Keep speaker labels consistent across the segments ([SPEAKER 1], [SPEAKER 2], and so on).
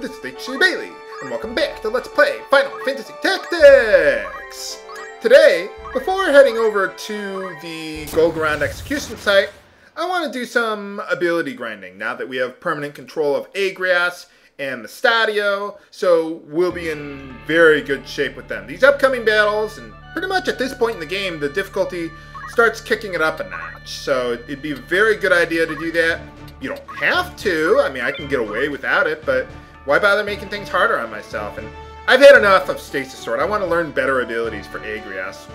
[SPEAKER 1] this is HC Bailly, and welcome back to Let's Play Final Fantasy Tactics! Today, before heading over to the Golgorand execution site, I want to do some ability grinding now that we have permanent control of Agrias and Mustadio, so we'll be in very good shape with them. These upcoming battles, and pretty much at this point in the game, the difficulty starts kicking it up a notch, so it'd be a very good idea to do that. You don't have to, I mean, I can get away without it, but why bother making things harder on myself? And I've had enough of Stasis Sword. I want to learn better abilities for Agrias.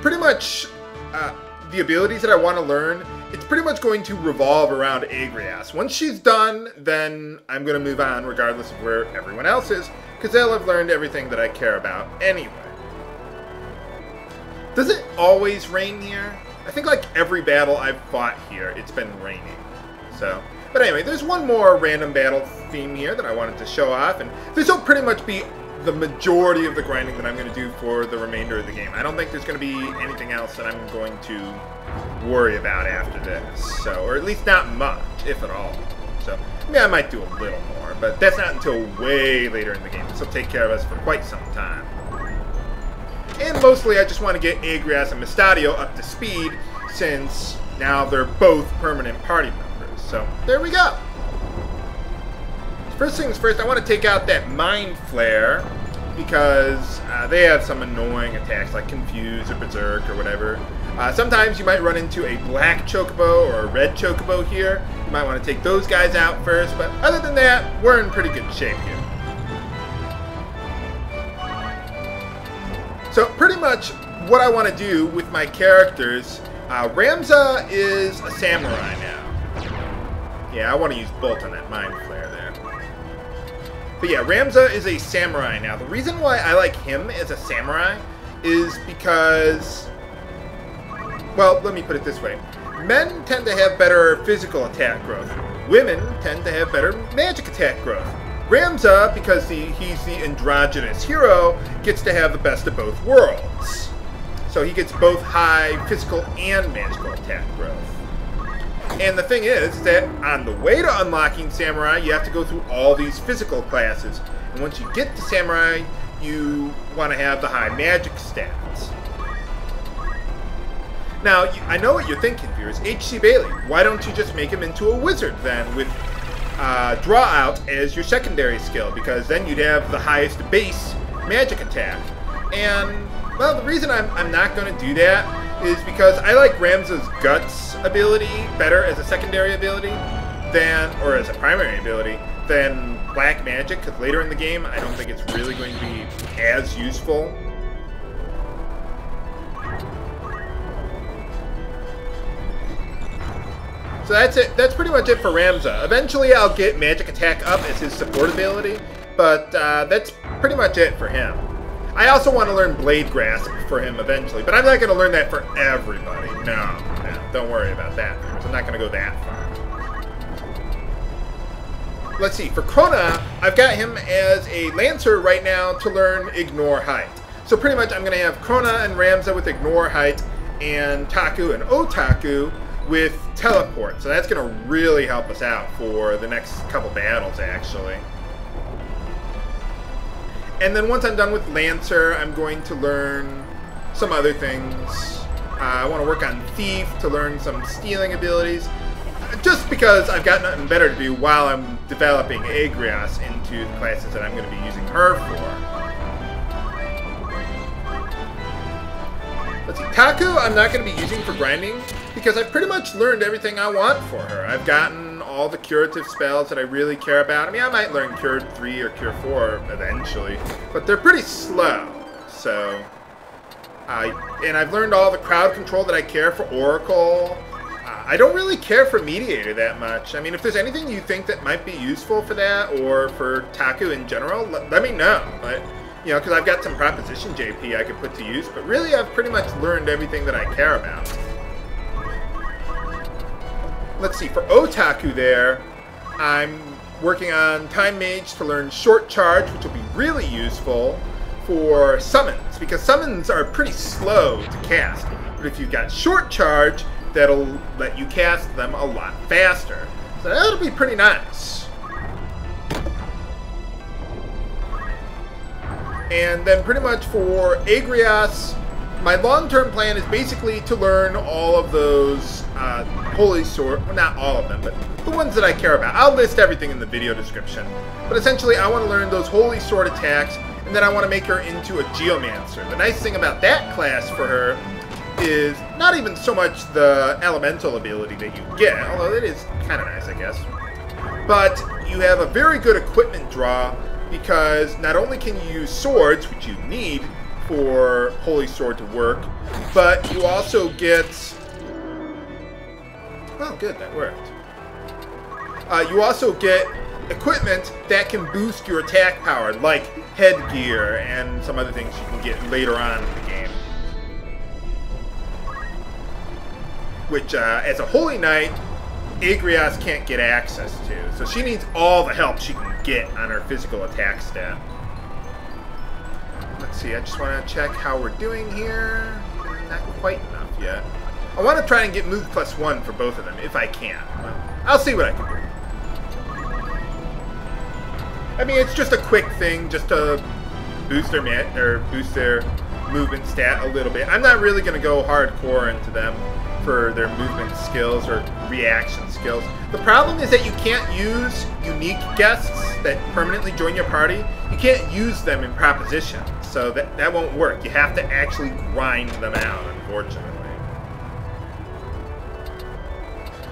[SPEAKER 1] Pretty much, uh, the abilities that I want to learn, it's pretty much going to revolve around Agrias. Once she's done, then I'm going to move on regardless of where everyone else is, because they'll have learned everything that I care about anyway. Does it always rain here? I think like every battle I've fought here, it's been raining. So, but anyway, there's one more random battle theme here that I wanted to show off, and this will pretty much be the majority of the grinding that I'm going to do for the remainder of the game. I don't think there's going to be anything else that I'm going to worry about after this, so, or at least not much, if at all. So, mean, I might do a little more, but that's not until way later in the game. This will take care of us for quite some time. And mostly I just want to get Agrias and Mustadio up to speed, since now they're both permanent party members. So there we go. First things first, I want to take out that Mind Flare because uh, they have some annoying attacks like Confuse or Berserk or whatever. Uh, sometimes you might run into a black Chocobo or a red Chocobo here. You might want to take those guys out first, but other than that, we're in pretty good shape here. So pretty much what I want to do with my characters, uh, Ramza is a samurai now. Yeah, I want to use Bolt on that Mind Flare there. But yeah, Ramza is a samurai now. The reason why I like him as a samurai is because... Well, let me put it this way. Men tend to have better physical attack growth. Women tend to have better magic attack growth. Ramza, because he, he's the androgynous hero, gets to have the best of both worlds. So he gets both high physical and magical attack growth. And the thing is that on the way to unlocking Samurai, you have to go through all these physical classes. And once you get to Samurai, you want to have the high magic stats. Now, I know what you're thinking, viewers. H.C. Bailly, why don't you just make him into a wizard then with uh, Draw Out as your secondary skill? Because then you'd have the highest base magic attack. And, well, the reason I'm, I'm not going to do that is because I like Ramza's Guts ability better as a secondary ability than, or as a primary ability, than Black Magic, because later in the game, I don't think it's really going to be as useful. So that's it. That's pretty much it for Ramza. Eventually, I'll get Magic Attack up as his support ability, but uh, that's pretty much it for him. I also want to learn Blade Grasp for him eventually, but I'm not going to learn that for everybody. No, no, don't worry about that. I'm not going to go that far. Let's see, for Chrona, I've got him as a Lancer right now to learn Ignore Height. So pretty much I'm going to have Chrona and Ramza with Ignore Height, and Taku and Otaku with Teleport. So that's going to really help us out for the next couple battles, actually. And then once I'm done with Lancer, I'm going to learn some other things. Uh, I want to work on Thief to learn some stealing abilities. Just because I've got nothing better to do while I'm developing Agrias into the classes that I'm going to be using her for. Let's see, Taku I'm not going to be using for grinding because I've pretty much learned everything I want for her. I've gotten all the curative spells that I really care about. I mean, I might learn Cure 3 or Cure 4 eventually, but they're pretty slow, so... I and I've learned all the crowd control that I care for Oracle. Uh, I don't really care for Mediator that much. I mean, if there's anything you think that might be useful for that, or for Taku in general, let, let me know. But, you know, because I've got some Proposition JP I could put to use, but really I've pretty much learned everything that I care about let's see, for Otaku there, I'm working on Time Mage to learn Short Charge, which will be really useful for summons, because summons are pretty slow to cast. But if you've got Short Charge, that'll let you cast them a lot faster. So that'll be pretty nice. And then pretty much for Agrias, my long-term plan is basically to learn all of those uh, holy sword, well, not all of them, but the ones that I care about. I'll list everything in the video description. But essentially, I want to learn those holy sword attacks, and then I want to make her into a geomancer. The nice thing about that class for her is not even so much the elemental ability that you get, although it is kind of nice, I guess. But you have a very good equipment draw because not only can you use swords, which you need for Holy Sword to work, but you also get... Oh, good, that worked. Uh, you also get equipment that can boost your attack power, like headgear and some other things you can get later on in the game. Which, uh, as a Holy Knight, Agrias can't get access to. So she needs all the help she can get on her physical attack stat. Let's see, I just want to check how we're doing here. Not quite enough yet. I want to try and get move plus one for both of them, if I can. I'll see what I can do. I mean, it's just a quick thing, just to boost their man or boost their movement stat a little bit. I'm not really going to go hardcore into them for their movement skills or reaction skills. The problem is that you can't use unique guests that permanently join your party. You can't use them in proposition, so that, that won't work. You have to actually grind them out, unfortunately.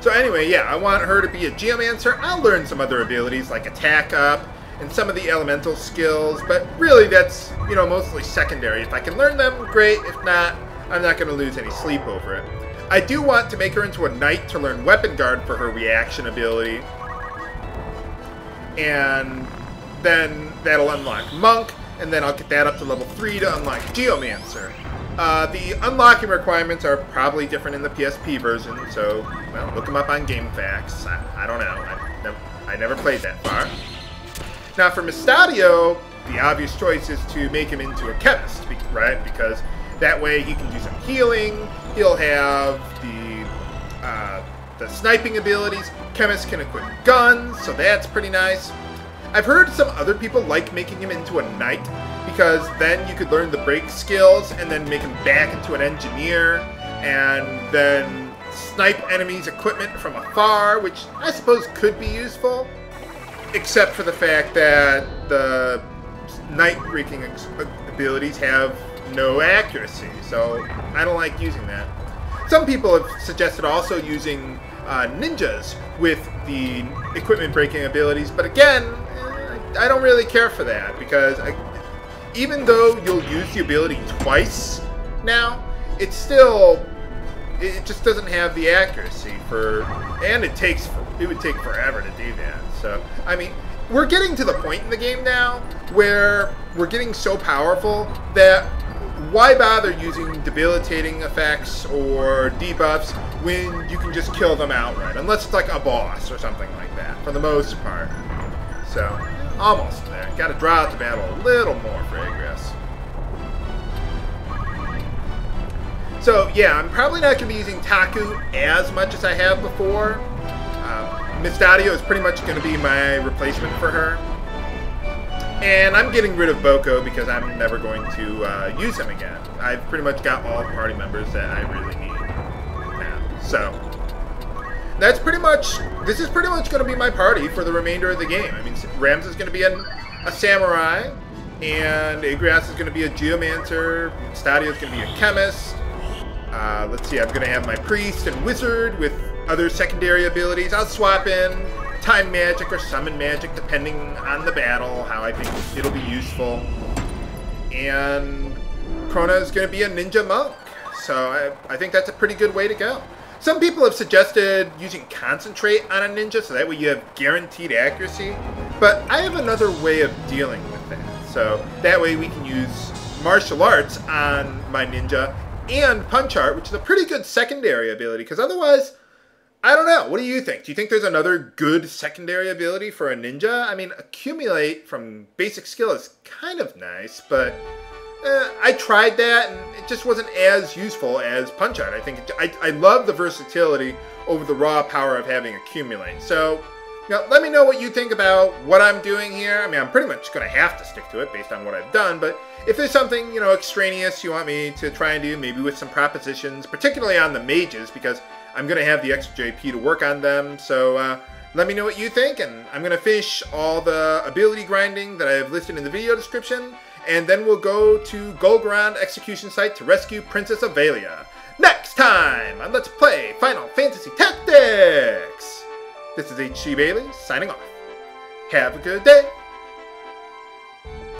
[SPEAKER 1] So anyway, yeah, I want her to be a Geomancer. I'll learn some other abilities like Attack Up, and some of the elemental skills, but really that's, you know, mostly secondary. If I can learn them, great. If not, I'm not going to lose any sleep over it. I do want to make her into a knight to learn Weapon Guard for her reaction ability. And then that'll unlock Monk, and then I'll get that up to level 3 to unlock Geomancer. Uh, the unlocking requirements are probably different in the PSP version, so, well, look them up on GameFAQs. I, I don't know. I, I never played that far. Now for Mustadio, the obvious choice is to make him into a chemist, right? Because that way he can do some healing. He'll have the uh, the sniping abilities. Chemists can equip guns, so that's pretty nice. I've heard some other people like making him into a knight because then you could learn the break skills and then make him back into an engineer and then snipe enemies' equipment from afar, which I suppose could be useful except for the fact that the knight breaking abilities have no accuracy, so I don't like using that. Some people have suggested also using uh, ninjas with the equipment breaking abilities, but again, I don't really care for that because I, even though you'll use the ability twice now, it's still it just doesn't have the accuracy for, and it takes it would take forever to do that. So I mean, we're getting to the point in the game now where we're getting so powerful that why bother using debilitating effects or debuffs when you can just kill them outright, unless it's like a boss or something like that, for the most part. So, almost there. Gotta draw out the battle a little more for Agrias. So yeah, I'm probably not going to be using Taku as much as I have before. Uh, is pretty much going to be my replacement for her. And I'm getting rid of Boko because I'm never going to uh, use him again. I've pretty much got all party members that I really need now. So, that's pretty much, this is pretty much going to be my party for the remainder of the game. I mean, Rams is going to be a samurai, and Agrias is going to be a geomancer, Stadio is going to be a chemist, uh, let's see, I'm going to have my priest and wizard with other secondary abilities. I'll swap in time magic or summon magic depending on the battle, how I think it'll be useful. And Chrona is going to be a ninja monk. So I, I think that's a pretty good way to go. Some people have suggested using concentrate on a ninja so that way you have guaranteed accuracy. But I have another way of dealing with that. So that way we can use martial arts on my ninja and Punch Art, which is a pretty good secondary ability, because otherwise, I don't know. What do you think? Do you think there's another good secondary ability for a ninja? I mean, Accumulate from basic skill is kind of nice, but eh, I tried that and it just wasn't as useful as Punch Art. I think it, I, I love the versatility over the raw power of having Accumulate. So Now, let me know what you think about what I'm doing here. I mean, I'm pretty much going to have to stick to it based on what I've done, but if there's something, you know, extraneous you want me to try and do, maybe with some propositions, particularly on the mages, because I'm going to have the extra JP to work on them, so uh, let me know what you think, and I'm going to finish all the ability grinding that I've listed in the video description, and then we'll go to Golgorand Execution Site to rescue Princess Ovelia. Next time on Let's Play Final Fantasy Tactics! This is H.C. Bailly signing off. Have a good day.